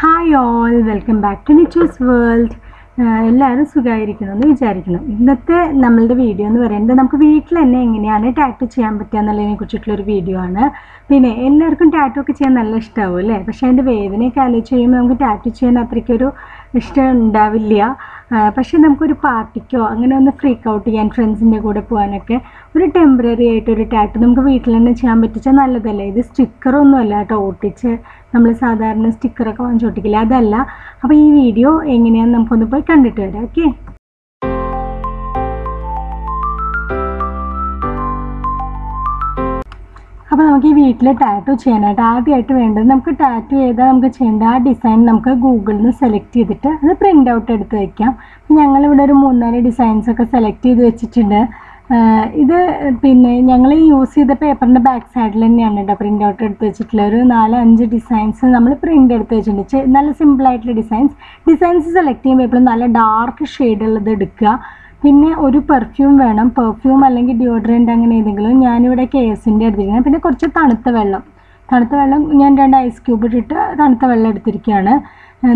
Hi all welcome back to Nichu's world എല്ലാവരും സുഖമായിരിക്കണം എന്ന് വിചാരിക്കണം ഇന്നത്തെ നമ്മളുടെ വീഡിയോ എന്ന് പറയുന്നത് നമുക്ക് വീട്ടിൽ തന്നെ എങ്ങനെയാണ് ടാറ്റു ചെയ്യാൻ പറ്റുക എന്നുള്ളതിനെ കുറിച്ചിട്ടുള്ളൊരു വീഡിയോ ആണ്. പിന്നെ എല്ലാവർക്കും ടാറ്റു ഒക്കെ ചെയ്യാൻ നല്ല ഇഷ്ടമാവും അല്ലേ? പക്ഷേ അതിന്റെ വേദനയൊക്കെ ആലോചിച്ച് കഴിയുമ്പോൾ നമുക്ക് ടാറ്റു ചെയ്യാൻ അത്രയ്ക്കൊരു ഇഷ്ടം ഉണ്ടാവില്ല. പക്ഷേ നമുക്കൊരു പാർട്ടിക്കോ അങ്ങനെ ഒന്ന് ഫ്രീക്ക് ഔട്ട് ചെയ്യാൻ ഫ്രണ്ട്സിന്റെ കൂടെ പോകാനൊക്കെ ഒരു ടെമ്പററി ആയിട്ട് ഒരു ടാറ്റു നമുക്ക് വീട്ടിൽ തന്നെ ചെയ്യാൻ പറ്റിച്ചാൽ നല്ലതല്ലേ? ഇത് സ്റ്റിക്കറൊന്നും അല്ല കേട്ടോ. ഒട്ടിച്ച് നമ്മൾ സാധാരണ സ്റ്റിക്കറൊക്കെ വാങ്ങിച്ചോട്ടിക്കില്ല അതല്ല. അപ്പോൾ ഈ വീഡിയോ എങ്ങനെയാണെന്ന് നമുക്കൊന്ന് പോയി കണ്ടിട്ട് വരാം. ഓക്കെ അപ്പോൾ നമുക്ക് ഈ വീട്ടിൽ ടാറ്റു ചെയ്യാനായിട്ട് ആദ്യമായിട്ട് വേണ്ടത് നമുക്ക് ടാറ്റു ചെയ്താൽ നമുക്ക് ചെയ്യേണ്ട ആ ഡിസൈൻ നമുക്ക് ഗൂഗിളിൽ നിന്ന് സെലക്ട് ചെയ്തിട്ട് അത് പ്രിന്റ് ഔട്ട് എടുത്ത് വയ്ക്കാം ഞങ്ങളിവിടെ ഒരു മൂന്നാൽ ഡിസൈൻസ് ഒക്കെ സെലക്ട് ചെയ്ത് വെച്ചിട്ടുണ്ട്. ഇത് പിന്നെ ഞങ്ങൾ യൂസ് ചെയ്ത പേപ്പറിന്റെ ബാക്ക് സൈഡിൽ തന്നെയാണ് കേട്ടോ പ്രിന്റ് ഔട്ട് എടുത്ത് വെച്ചിട്ടുള്ള ഒരു നാല് അഞ്ച് ഡിസൈൻസ് നമ്മൾ പ്രിന്റ് എടുത്ത് വെച്ചിട്ടുണ്ട്. നല്ല സിമ്പിളായിട്ടുള്ള ഡിസൈൻസ് ഡിസൈൻസ് സെലക്ട് ചെയ്യുമ്പോൾ എപ്പോഴും നല്ല ഡാർക്ക് ഷെയ്ഡുള്ളത് എടുക്കുക. പിന്നെ ഒരു പെർഫ്യൂം വേണം. പെർഫ്യൂം അല്ലെങ്കിൽ ഡിയോഡ്രന്റ് അങ്ങനെ ഏതെങ്കിലും ഞാനിവിടെ കെ എസിന്റെ എടുത്തിരിക്കുന്നത് പിന്നെ കുറച്ച് തണുത്ത വെള്ളം. തണുത്ത വെള്ളം ഞാൻ രണ്ട് ഐസ് ക്യൂബ് ഇട്ടിട്ട് തണുത്ത വെള്ളം എടുത്തിരിക്കുകയാണ്.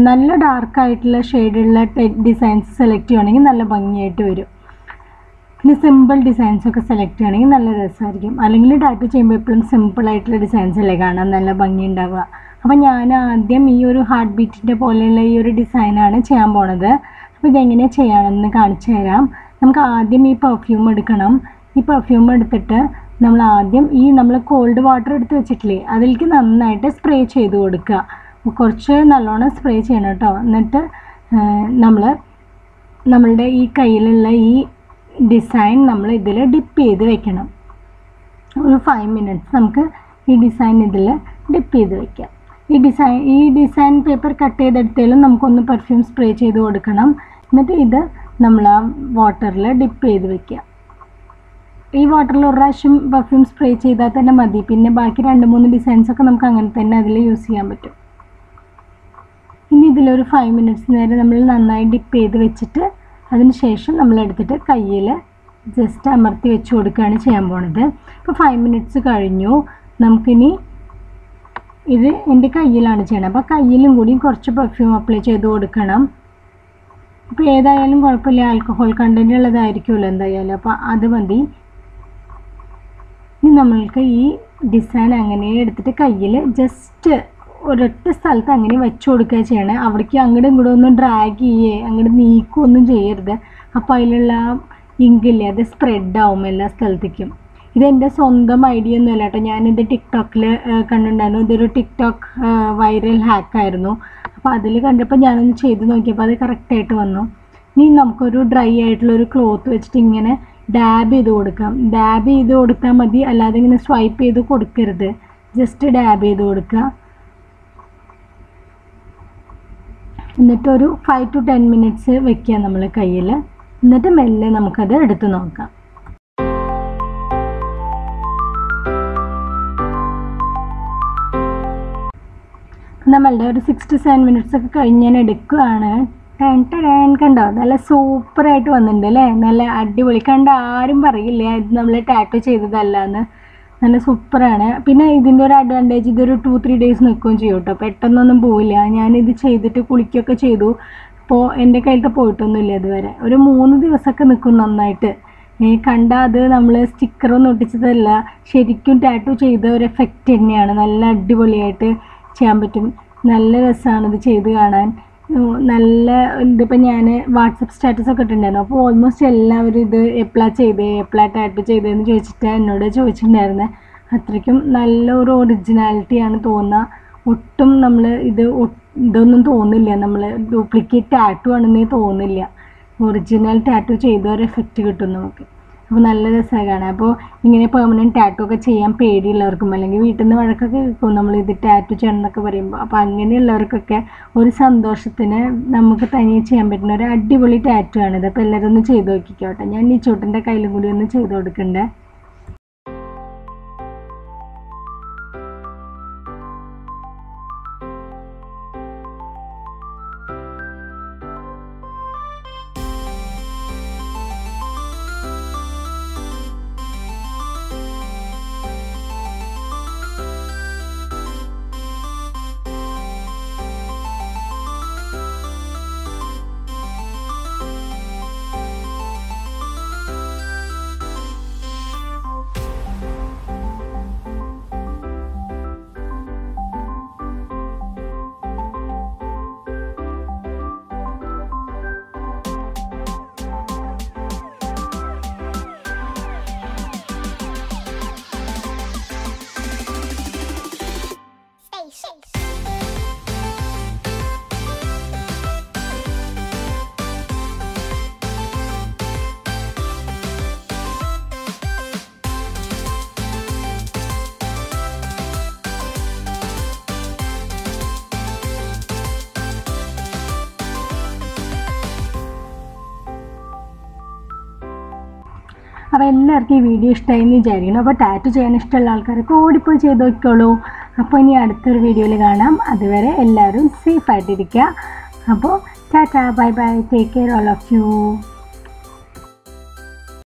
നല്ല ഡാർക്കായിട്ടുള്ള ഷെയ്ഡുള്ള ഡിസൈൻസ് സെലക്ട് ചെയ്യുകയാണെങ്കിൽ നല്ല ഭംഗിയായിട്ട് വരും. പിന്നെ സിമ്പിൾ ഡിസൈൻസ് ഒക്കെ സെലക്ട് ചെയ്യുകയാണെങ്കിൽ നല്ല രസമായിരിക്കും. അല്ലെങ്കിൽ ടൈപ്പ് ചെയ്യുമ്പോൾ എപ്പോഴും സിമ്പിൾ ആയിട്ടുള്ള ഡിസൈൻസ് അല്ലേ കാണാൻ നല്ല ഭംഗി ഉണ്ടാവുക. അപ്പോൾ ഞാൻ ആദ്യം ഈ ഒരു ഹാർട്ട് ബീറ്റിന്റെ പോലെയുള്ള ഈ ഒരു ഡിസൈനാണ് ചെയ്യാൻ പോണത്. അപ്പോൾ ഇതെങ്ങനെ ചെയ്യണമെന്ന് കാണിച്ചു തരാം. നമുക്ക് ആദ്യം ഈ പെർഫ്യൂം എടുക്കണം. ഈ പെർഫ്യൂം എടുത്തിട്ട് നമ്മൾ ആദ്യം ഈ നമ്മൾ കോൾഡ് വാട്ടർ എടുത്ത് വെച്ചിട്ടില്ലേ അതിലേക്ക് നന്നായിട്ട് സ്പ്രേ ചെയ്ത് കൊടുക്കുക. കുറച്ച് നല്ലോണം സ്പ്രേ ചെയ്യണം കേട്ടോ. എന്നിട്ട് നമ്മൾ നമ്മളുടെ ഈ കയ്യിലുള്ള ഈ ഡിസൈൻ നമ്മൾ ഇതിൽ ഡിപ്പ് ചെയ്ത് വെക്കണം. ഒരു ഫൈവ് മിനിറ്റ്സ് നമുക്ക് ഈ ഡിസൈൻ ഇതിൽ ഡിപ്പ് ചെയ്ത് വെക്കാം. ഈ ഡിസൈൻ ഈ ഡിസൈൻ പേപ്പർ കട്ട് ചെയ്തെടുത്തേലും നമുക്കൊന്ന് പെർഫ്യൂം സ്പ്രേ ചെയ്ത് കൊടുക്കണം. എന്നിട്ട് ഇത് നമ്മൾ ആ വാട്ടറിൽ ഡിപ്പ് ചെയ്ത് വെക്കുക. ഈ വാട്ടറിൽ ഒരു പ്രാവശ്യം പെർഫ്യൂം സ്പ്രേ ചെയ്താൽ തന്നെ മതി. പിന്നെ ബാക്കി രണ്ട് മൂന്ന് ഡിസൈൻസൊക്കെ നമുക്ക് അങ്ങനെ തന്നെ അതിൽ യൂസ് ചെയ്യാൻ പറ്റും. ഇനി ഇതിലൊരു ഫൈവ് മിനിറ്റ്സ് നേരം നമ്മൾ നന്നായി ഡിപ്പ് ചെയ്ത് വെച്ചിട്ട് അതിന് ശേഷം നമ്മൾ എടുത്തിട്ട് കയ്യിൽ ജസ്റ്റ് അമർത്തി വെച്ച് കൊടുക്കുകയാണ് ചെയ്യാൻ പോണത്. ഇപ്പോൾ ഫൈവ് മിനിറ്റ്സ് കഴിഞ്ഞു. നമുക്കിനി ഇത് എന്റെ കയ്യിലാണ് ചെയ്യണം അപ്പോൾ കയ്യിലും കൂടി കുറച്ച് പെർഫ്യൂം അപ്ലൈ ചെയ്ത് കൊടുക്കണം. അപ്പോൾ ഏതായാലും കുഴപ്പമില്ല. ആൽക്കഹോൾ കണ്ടന്റ് ഉള്ളതായിരിക്കുമല്ലോ എന്തായാലും. അപ്പോൾ അത് മതി. ഇനി നമ്മൾക്ക് ഈ ഡിസൈൻ അങ്ങനെ എടുത്തിട്ട് കയ്യിൽ ജസ്റ്റ് ഒരൊറ്റ സ്ഥലത്ത് അങ്ങനെ വെച്ച് കൊടുക്കുക ചെയ്യണേ. അവിടേക്ക് അങ്ങോട്ടും ഇങ്ങോട്ടും ഒന്നും ഡ്രാഗ് ചെയ്യേ അങ്ങോട്ട് നീക്കുകയൊന്നും ചെയ്യരുത്. അപ്പോൾ അതിലുള്ള ഇങ്കില്ലേ അത് സ്പ്രെഡ് ആവും എല്ലാ സ്ഥലത്തേക്കും. ഇതെന്റെ സ്വന്തം ഐഡിയ ഒന്നുമല്ല കേട്ടോ. ഞാനിത് ടിക്ടോക്കിൽ കണ്ടിട്ടുണ്ടായിരുന്നു. ഇതൊരു ടിക്ടോക്ക് വൈറൽ ഹാക്കായിരുന്നു അപ്പോൾ അതിൽ കണ്ടപ്പോൾ ഞാനൊന്ന് ചെയ്ത് നോക്കിയപ്പോൾ അത് കറക്റ്റായിട്ട് വന്നു. ഇനി നമുക്കൊരു ഡ്രൈ ആയിട്ടുള്ളൊരു ക്ലോത്ത് വെച്ചിട്ട് ഇങ്ങനെ ഡാബ് ചെയ്ത് കൊടുക്കാം. ഡാബ് ചെയ്ത് കൊടുത്താൽ മതി. അല്ലാതെ ഇങ്ങനെ സ്വൈപ്പ് ചെയ്ത് കൊടുക്കരുത്. ജസ്റ്റ് ഡാബ് ചെയ്ത് കൊടുക്കുക എന്നിട്ട് ഒരു ഫൈവ് ടു ടെൻ മിനിറ്റ്സ് വെക്കുക നമ്മൾ കയ്യിൽ എന്നിട്ട് മെല്ലെ നമുക്കത് എടുത്ത് നോക്കാം. നമ്മളുടെ ഒരു സിക്സ് ടു സെവൻ മിനിറ്റ്സ് ഒക്കെ കഴിഞ്ഞ് ഞാൻ എടുക്കുകയാണ് ടെൻ കണ്ടോ? നല്ല സൂപ്പറായിട്ട് വന്നിട്ടുണ്ട് അല്ലേ? നല്ല അടിപൊളി. കണ്ട ആരും പറയില്ല ഇത് നമ്മൾ ടാറ്റോ ചെയ്തതല്ല എന്ന് നല്ല സൂപ്പറാണ് പിന്നെ ഇതിന്റെ ഒരു അഡ്വാന്റേജ് ഇതൊരു ടു ത്രീ ഡേയ്സ് നിൽക്കുകയും ചെയ്യും കേട്ടോ. പെട്ടെന്നൊന്നും പോവില്ല. ഞാനിത് ചെയ്തിട്ട് കുളിക്കുകയൊക്കെ ചെയ്തു. അപ്പോൾ എന്റെ കയ്യിലത്തെ പോയിട്ടൊന്നുമില്ല ഇതുവരെ. ഒരു മൂന്ന് ദിവസമൊക്കെ നിൽക്കും നന്നായിട്ട്. കണ്ട അത് നമ്മൾ സ്റ്റിക്കറൊന്നും ഒട്ടിച്ചതല്ല. ശരിക്കും ടാറ്റു ചെയ്ത ഒരു എഫക്റ്റ് തന്നെയാണ്. നല്ല അടിപൊളിയായിട്ട് ചെയ്യാൻ പറ്റും. നല്ല രസമാണ് ഇത് ചെയ്ത് കാണാൻ. നല്ല ഇതിപ്പോൾ ഞാൻ വാട്സപ്പ് സ്റ്റാറ്റസ് ഒക്കെ ഇട്ടിട്ടുണ്ടായിരുന്നു. അപ്പോൾ ഓൾമോസ്റ്റ് എല്ലാവരും ഇത് എപ്പോഴാ ചെയ്തേ എപ്പോഴാ ടൈപ്പ് ചെയ്തതെന്ന് ചോദിച്ചിട്ട് എന്നോട് ചോദിച്ചിട്ടുണ്ടായിരുന്നത് അത്രയ്ക്കും നല്ല ഒരു ഒറിജിനാലിറ്റിയാണ് തോന്നുക ഒട്ടും നമ്മൾ ഇത് ഇതൊന്നും തോന്നില്ല. നമ്മൾ ഡ്യൂപ്ലിക്കേറ്റ് ടാറ്റു ആണെന്നേ തോന്നില്ല. ഒറിജിനൽ ടാറ്റു ചെയ്ത ഒരു എഫക്റ്റ് കിട്ടും നമുക്ക്. അപ്പോൾ നല്ല രസമാണ്. അപ്പോൾ ഇങ്ങനെ പെർമനന്റ് ടാറ്റു ഒക്കെ ചെയ്യാൻ പേടിയുള്ളവർക്കും അല്ലെങ്കിൽ വീട്ടിൽ നിന്ന് വഴക്കൊക്കെ കേൾക്കും. നമ്മൾ ഇത് ടാറ്റു ചെയ്യണം എന്നൊക്കെ പറയുമ്പോൾ അപ്പോൾ അങ്ങനെയുള്ളവർക്കൊക്കെ ഒരു സന്തോഷത്തിന് നമുക്ക് തനിയെ ചെയ്യാൻ പറ്റുന്ന ഒരു അടിപൊളി ടാറ്റു ആണിത്. അപ്പോൾ എല്ലാവരും ഒന്ന് ചെയ്ത് നോക്കിക്കോട്ടെ. ഞാൻ ഈ ചൂട്ടിന്റെ കയ്യിലും കൂടി ഒന്ന് ചെയ്ത് കൊടുക്കണ്ടേ. അപ്പോൾ എല്ലാവർക്കും ഈ വീഡിയോ ഇഷ്ടമായി എന്ന് വിചാരിക്കണം അപ്പോൾ ടാറ്റു ചെയ്യാൻ ഇഷ്ടമുള്ള ആൾക്കാരൊക്കെ ഓടിപ്പോയി ചെയ്ത് നോക്കിക്കോളൂ. അപ്പോൾ ഇനി അടുത്തൊരു വീഡിയോയിൽ കാണാം. അതുവരെ എല്ലാവരും സേഫ് ആയിട്ടിരിക്കുക. അപ്പോൾ tata bye bye take care all of you